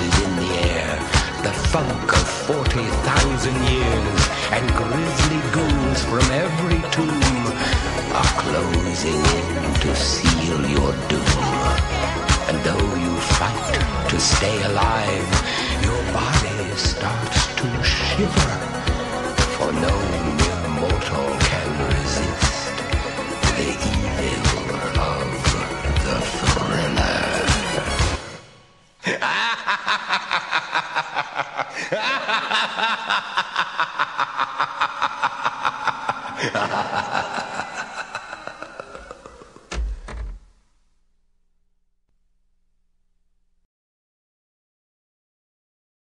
Is in the air, the funk of 40,000 years, and grisly ghouls from every tomb are closing in to seal your doom. And though you fight to stay alive, your body starts to shiver ハハハハ。